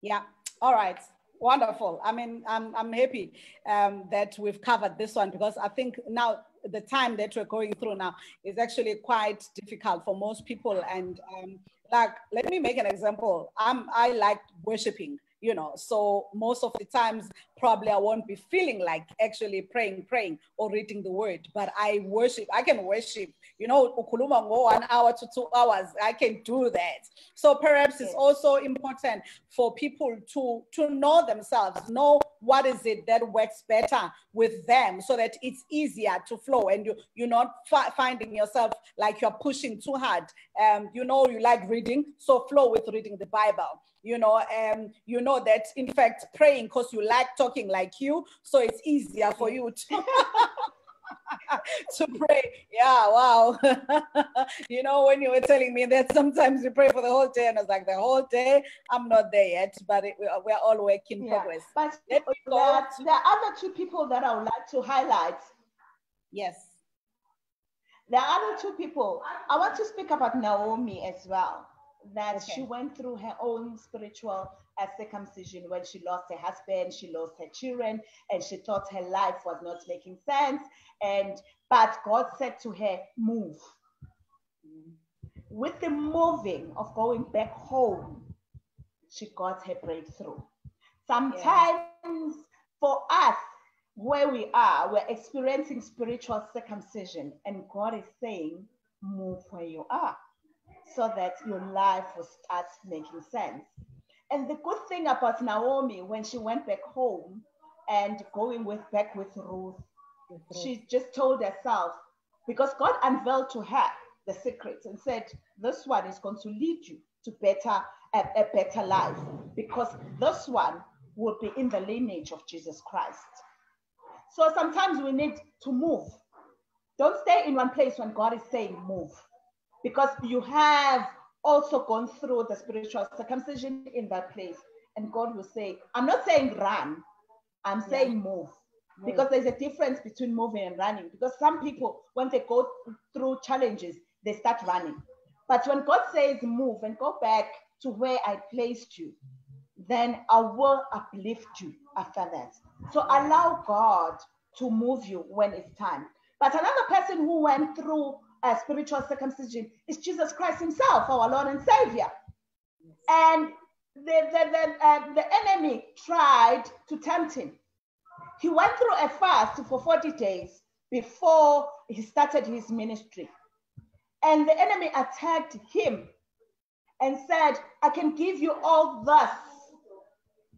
Yeah. All right. Wonderful. I mean, I'm, I'm happy um, that we've covered this one because I think now the time that we're going through now is actually quite difficult for most people. And um, like, let me make an example. I'm, I like worshiping you know so most of the times probably i won't be feeling like actually praying praying or reading the word but i worship i can worship. You know ukuluma go one hour to two hours i can do that. So perhaps it's also important for people to to know themselves know what is it that works better with them so that it's easier to flow and you you're not fi- finding yourself like you're pushing too hard. Um you know you like reading so flow with reading the bible. You know um you know that in fact praying because you like talking like you so it's easier for you to to pray. Yeah wow. You know when you were telling me that sometimes you pray for the whole day and i was like the whole day? I'm not there yet but it, we're all work in yeah. progress. but there, there are other two people that i would like to highlight. Yes. There are other two people. I want to speak about naomi as well that okay. she went through her own spiritual uh, circumcision when she lost her husband, she lost her children, and she thought her life was not making sense. And but God said to her, "Move." With the moving of going back home, she got her breakthrough. Sometimes yeah. for us, where we are, we're experiencing spiritual circumcision, and God is saying, move where you are so that your life will start making sense. And the good thing about Naomi, when she went back home and going with back with Ruth, she just told herself, because God unveiled to her the secrets and said, This one is going to lead you to better a, a better life, because this one will be in the lineage of Jesus Christ. So sometimes we need to move. Don't stay in one place when God is saying move, because you have also gone through the spiritual circumcision in that place. And God will say, I'm not saying run, I'm saying move. Because there's a difference between moving and running. Because some people, when they go through challenges, they start running. But when God says move and go back to where I placed you, then I will uplift you after that. So allow God to move you when it's time. But another person who went through a spiritual circumcision is Jesus Christ Himself, our Lord and Savior. And the, the, the, uh, the enemy tried to tempt him. He went through a fast for 40 days before he started his ministry. And the enemy attacked him and said, I can give you all this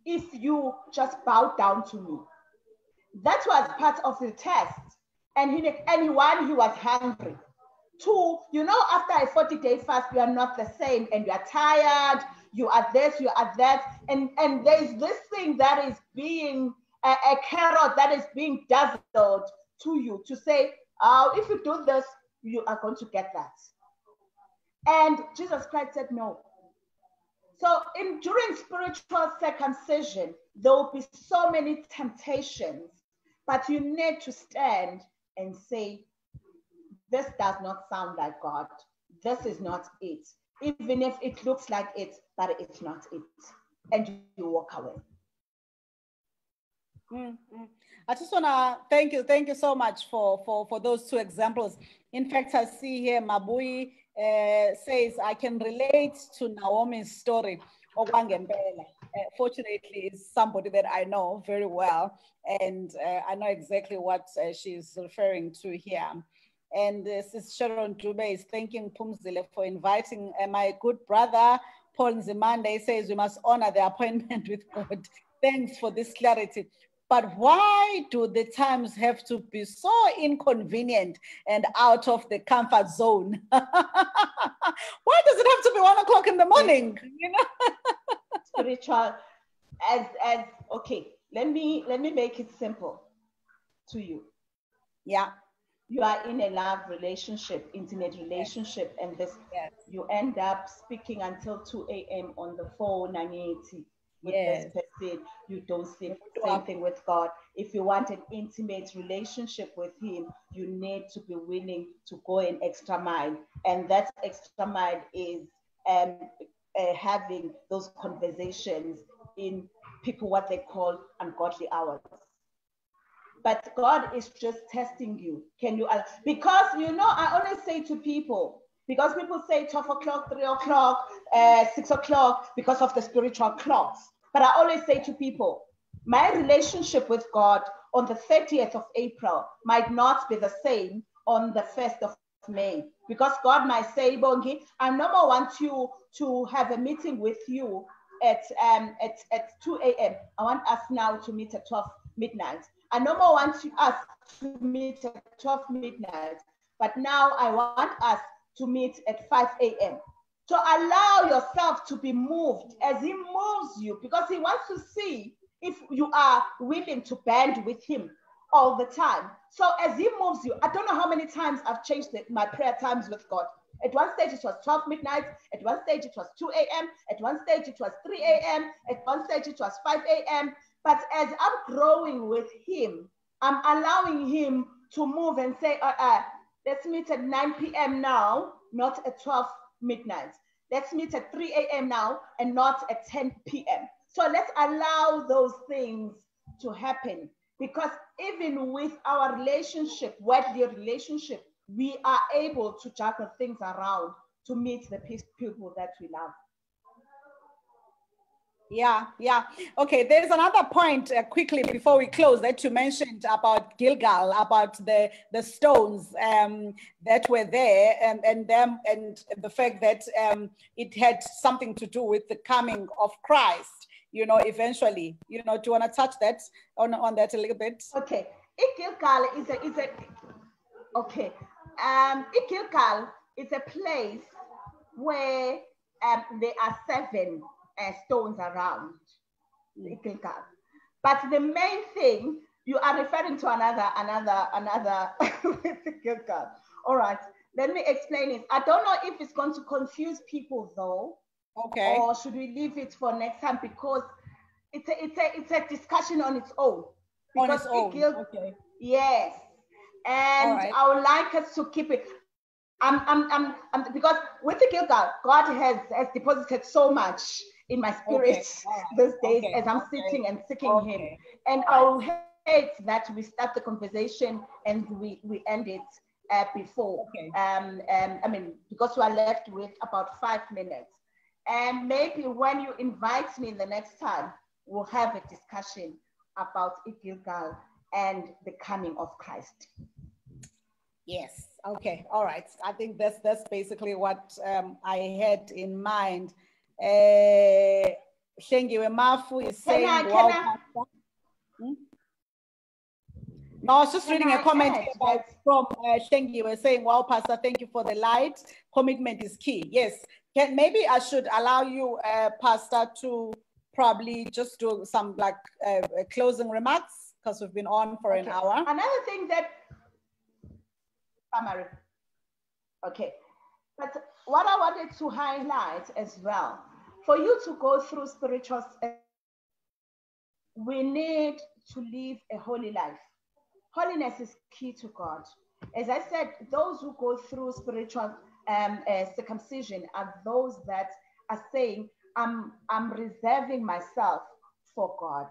if you just bow down to me. That was part of the test. And he and he, one, he was hungry. You know, after a 40 day fast, you are not the same and you are tired, you are this, you are that. And, and there's this thing that is being a, a carrot that is being dazzled to you to say, oh, if you do this, you are going to get that. And Jesus Christ said, no. So in during spiritual circumcision, there will be so many temptations, but you need to stand and say, this does not sound like God. This is not it. Even if it looks like it, but it's not it. And you walk away. Mm-hmm. I just want to thank you. Thank you so much for, for, for those two examples. In fact, I see here Mabui uh, says, I can relate to Naomi's story. Uh, fortunately, is somebody that I know very well, and uh, I know exactly what uh, she's referring to here. And this is Sharon Dube is thanking Pumzile for inviting uh, my good brother, Paul Nzimande. He says we must honor the appointment with God. Thanks for this clarity. But why do the times have to be so inconvenient and out of the comfort zone? why does it have to be one o'clock in the morning? You know? Spiritual, as as okay. Let me let me make it simple to you. Yeah. You are in a love relationship, intimate relationship, and this yes. you end up speaking until 2 a.m. on the phone, Nangiti with yes. this person, you don't sleep. Same thing with God. If you want an intimate relationship with Him, you need to be willing to go an extra mile. And that extra mile is um, uh, having those conversations in people what they call ungodly hours. But God is just testing you. Can you? Because you know, I always say to people, because people say 12 o'clock, 3 o'clock, uh, 6 o'clock because of the spiritual clocks. But I always say to people, my relationship with God on the 30th of April might not be the same on the 1st of May because God might say, Bongi, I no more want you to have a meeting with you at um at, at 2 a.m. I want us now to meet at 12 midnight. I no more want you, us to meet at 12 midnight, but now I want us to meet at 5 a.m. So allow yourself to be moved as He moves you because He wants to see if you are willing to bend with Him all the time. So as He moves you, I don't know how many times I've changed it, my prayer times with God. At one stage, it was 12 midnight. At one stage, it was 2 a.m. At one stage, it was 3 a.m. At one stage, it was 5 a.m. But as I'm growing with Him, I'm allowing Him to move and say, uh, uh, let's meet at 9 p.m. now, not at 12 midnight. Let's meet at 3 a.m. now and not at 10 p.m. So let's allow those things to happen because even with our relationship, worldly relationship, we are able to juggle things around to meet the people that we love. Yeah, yeah. Okay, there's another point uh, quickly before we close that you mentioned about Gilgal, about the the stones um, that were there, and and them, and the fact that um, it had something to do with the coming of Christ. You know, eventually. You know, do you want to touch that on on that a little bit? Okay, Gilgal is a is a okay. Um, Gilgal is a place where um, there are seven uh, stones around Gilgal. But the main thing, you are referring to another, another, another Gilgal. All right, let me explain it. I don't know if it's going to confuse people though. Okay. Or should we leave it for next time because it's a it's a it's a discussion on its own. Because on its own. okay. Yes. And right. I would like us to keep it. I'm, I'm, I'm, I'm because with the Gilgal, God has, has deposited so much in my spirit okay. these days okay. as I'm sitting and seeking Him. And. I'll hate that we start the conversation and we, we end it uh, before. Um, um, I mean, because we are left with about five minutes. And maybe when you invite me in the next time, we'll have a discussion about Gilgal and the coming of Christ. Yes. Okay. All right. I think that's that's basically what um, I had in mind. Uh, Shengiwe Mafu is saying, I, wow, I... hmm? No, I was just can reading I a comment about, from uh, Shengiwe saying, wow, Pastor, thank you for the light. Commitment is key. Yes. Can, maybe I should allow you, uh, Pastor, to probably just do some like uh, closing remarks because we've been on for okay. an hour. Another thing that, summary. Okay. But what I wanted to highlight as well for you to go through spiritual, we need to live a holy life. Holiness is key to God. As I said, those who go through spiritual um, uh, circumcision are those that are saying, I'm, I'm reserving myself for God.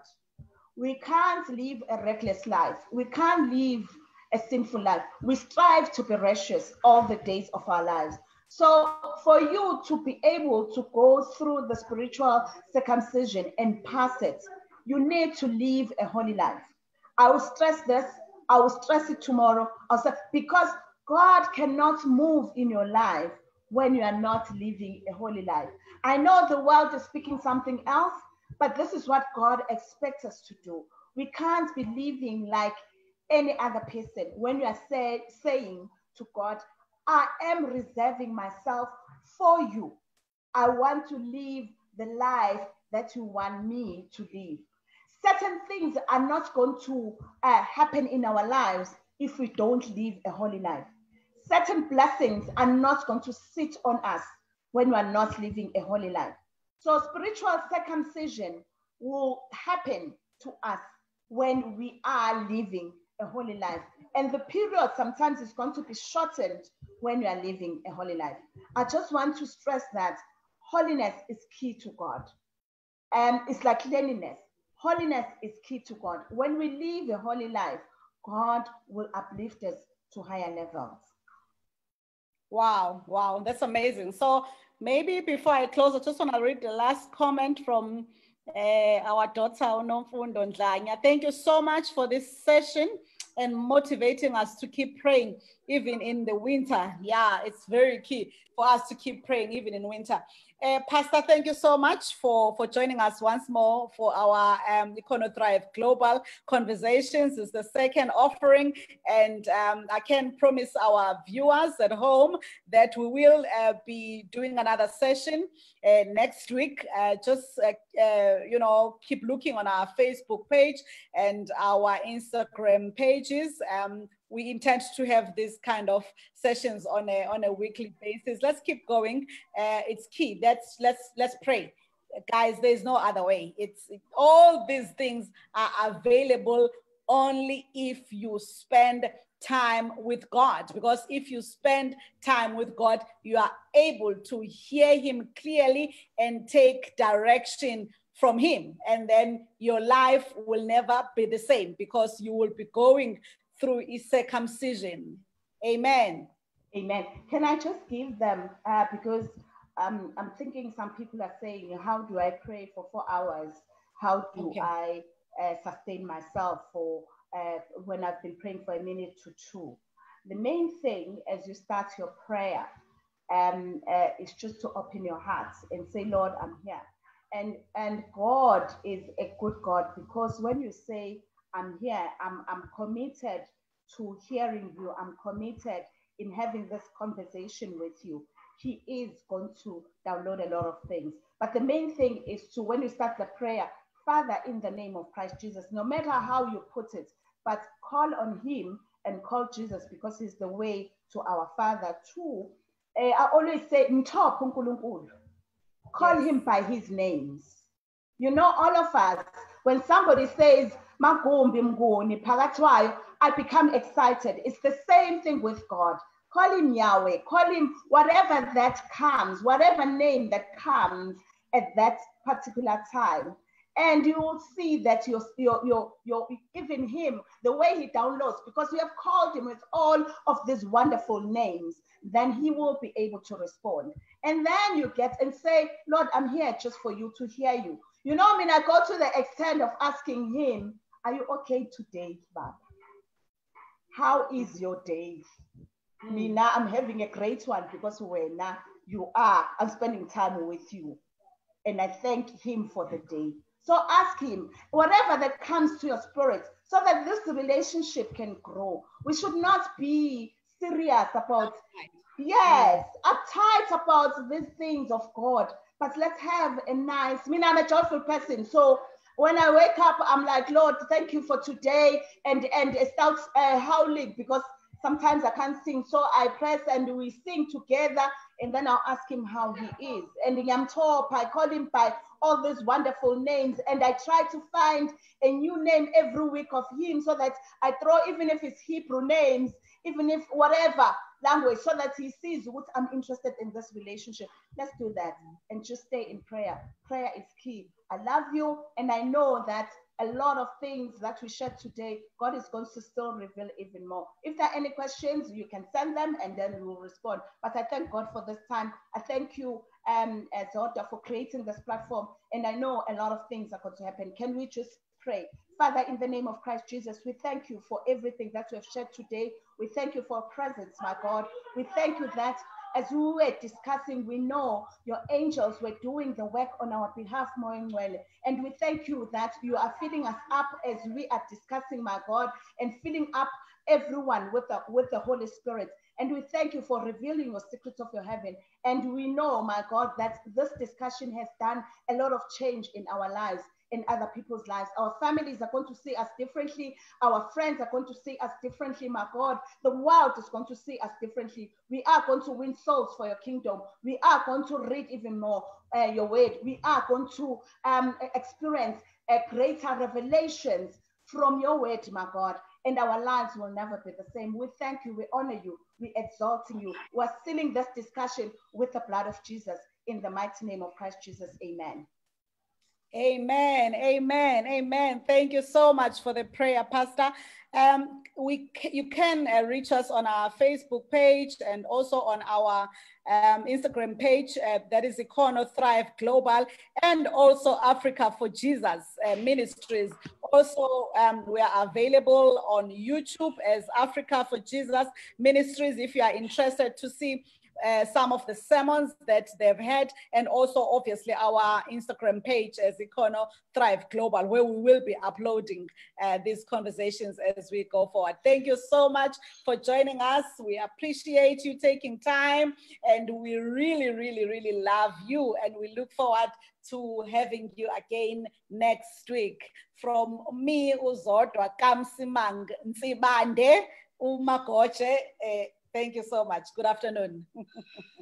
We can't live a reckless life. We can't live a sinful life. We strive to be righteous all the days of our lives. So, for you to be able to go through the spiritual circumcision and pass it, you need to live a holy life. I will stress this. I will stress it tomorrow. Also, because God cannot move in your life when you are not living a holy life. I know the world is speaking something else, but this is what God expects us to do. We can't be living like any other person when you are say, saying to God, I am reserving myself for you. I want to live the life that you want me to live. Certain things are not going to uh, happen in our lives if we don't live a holy life. Certain blessings are not going to sit on us when we are not living a holy life. So, spiritual circumcision will happen to us when we are living a holy life. And the period sometimes is going to be shortened when you are living a holy life. I just want to stress that holiness is key to God. And it's like cleanliness. Holiness is key to God. When we live a holy life, God will uplift us to higher levels. Wow, wow, that's amazing. So maybe before I close, I just want to read the last comment from uh, our daughter, Onomfundo Ndlanya. Thank you so much for this session and motivating us to keep praying even in the winter. Yeah, it's very key for us to keep praying even in winter. Uh, Pastor, thank you so much for, for joining us once more for our um, Ikhono Thrive Global Conversations. It's the second offering, and um, I can promise our viewers at home that we will uh, be doing another session uh, next week. Uh, just, you know, keep looking on our Facebook page and our Instagram pages. Um, we intend to have these kind of sessions on a on a weekly basis. Let's keep going. Uh, it's key. Let's let's let's pray, guys. There's no other way. It's it, all these things are available only if you spend time with God. Because if you spend time with God, you are able to hear Him clearly and take direction from him and then your life will never be the same because you will be going through his circumcision. Amen. Amen. Can I just give them, uh, because I'm, I'm thinking some people are saying, how do I pray for four hours? How do okay. I uh, sustain myself for uh, when I've been praying for a minute to two? The main thing as you start your prayer um, uh, is just to open your heart and say, Lord, I'm here. And, and God is a good God because when you say, I'm here, I'm, I'm committed to hearing you, I'm committed in having this conversation with you, He is going to download a lot of things. But the main thing is to, when you start the prayer, Father, in the name of Christ Jesus, no matter how you put it, but call on Him and call Jesus because He's the way to our Father too. Uh, I always say, Call him by his names. You know, all of us, when somebody says, Magumbi Mguni, Pagatwayo, I become excited. It's the same thing with God. Call him Yahweh, call him whatever that comes, whatever name that comes at that particular time and you will see that you're, you're, you're, you're giving him the way he downloads because we have called him with all of these wonderful names then he will be able to respond and then you get and say lord i'm here just for you to hear you you know i mean i go to the extent of asking him are you okay today baba? How is your day? Mm. now i'm having a great one because when now you are i'm spending time with you. And i thank him for the day. So ask Him, whatever that comes to your spirit, so that this relationship can grow. We should not be serious about, yes, uptight about these things of God, but let's have a nice, I mean, I'm a joyful person. So when I wake up, I'm like, Lord, thank you for today. And, and it starts uh, howling because sometimes I can't sing. So I press and we sing together and then I'll ask him how he is. And Yamtop, I call him by all these wonderful names. And I try to find a new name every week of him so that I throw, even if it's Hebrew names, even if whatever language, so that he sees what I'm interested in this relationship. Let's do that and just stay in prayer. Prayer is key. I love you, and I know that a lot of things that we shared today, God is going to still reveal even more. If there are any questions, you can send them and then we will respond. But I thank God for this time. I thank you, um, Zodwa, for creating this platform. And I know a lot of things are going to happen. Can we just pray? Father, in the name of Christ Jesus, we thank you for everything that we have shared today. We thank you for presence, my God. We thank you that as we were discussing, we know your angels were doing the work on our behalf, knowing well. And we thank you that you are filling us up as we are discussing, my God, and filling up everyone with the, with the Holy Spirit. And we thank you for revealing your secrets of your heaven. And we know, my God, that this discussion has done a lot of change in our lives in other people's lives. Our families are going to see us differently. Our friends are going to see us differently, my God. The world is going to see us differently. We are going to win souls for your kingdom. We are going to read even more uh, your word. We are going to um, experience uh, greater revelations from your word, my God. And our lives will never be the same. We thank you. We honor you. We exalting you. We're sealing this discussion with the blood of Jesus. In the mighty name of Christ Jesus. Amen. Amen. Amen. Amen. Thank you so much for the prayer, Pastor. Um, we you can uh, reach us on our Facebook page and also on our um, Instagram page. Uh, that is Ikhono Thrive Global and also Africa for Jesus uh, Ministries. Also, um, we are available on YouTube as Africa for Jesus Ministries. If you are interested to see uh, some of the sermons that they've had, and also obviously our Instagram page as Ikhono Thrive Global, where we will be uploading uh, these conversations as we go forward. Thank you so much for joining us. We appreciate you taking time, and we really, really, really love you, and we look forward to having you again next week. From me, Uzodwa Kamsimang Nsibande, Umagoche. Thank you so much. Good afternoon.